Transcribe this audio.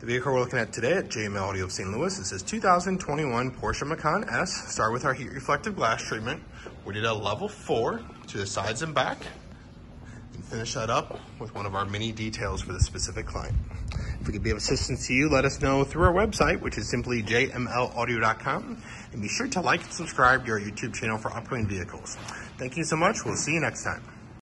The vehicle we're looking at today at JML Audio of St. Louis is this 2021 Porsche Macan S. Start with our heat reflective glass treatment. We did a level four to the sides and back and finish that up with one of our many details for the specific client. If we could be of assistance to you, let us know through our website, which is simply jmlaudio.com. And be sure to like and subscribe to our YouTube channel for upcoming vehicles. Thank you so much. We'll see you next time.